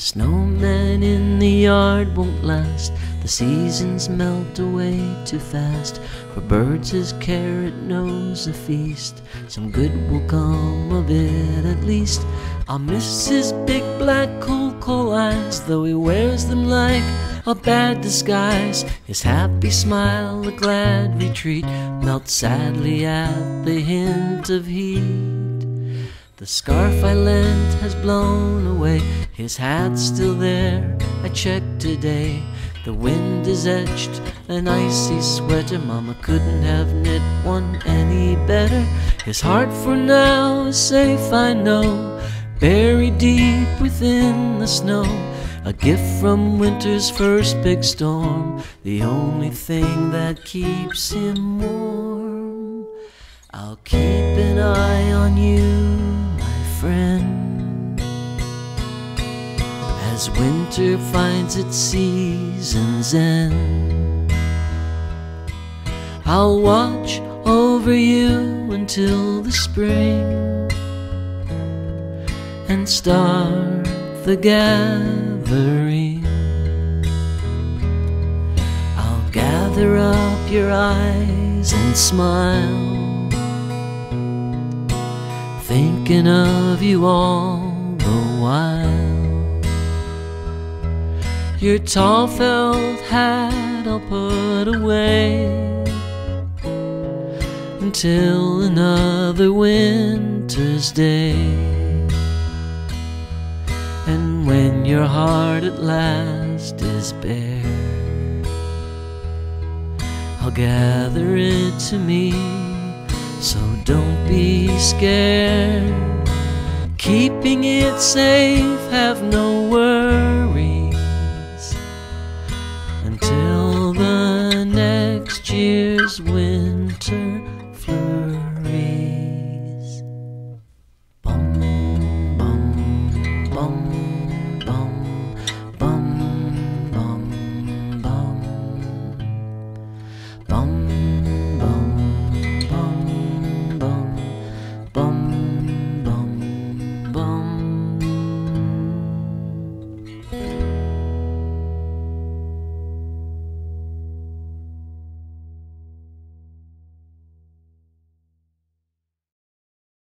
snowman in the yard won't last. The seasons melt away too fast. For birds his carrot nose a feast. Some good will come of it at least. I'll miss his big black cool coal eyes, though he wears them like a bad disguise. His happy smile, a glad retreat, melts sadly at the hint of heat. The scarf I lent has blown away, his hat's still there. I checked today. The wind is etched an icy sweater. Mama couldn't have knit one any better. His heart for now is safe, I know, buried deep within the snow. A gift from winter's first big storm, the only thing that keeps him warm. I'll keep an eye on you, as winter finds its season's end. I'll watch over you until the spring and start the gathering. I'll gather up your eyes and smile, thinking of you all the while. Your tall felt hat I'll put away until another winter's day. And when your heart at last is bare, I'll gather it to me. So don't be scared. Keeping it safe, have no worries. winter.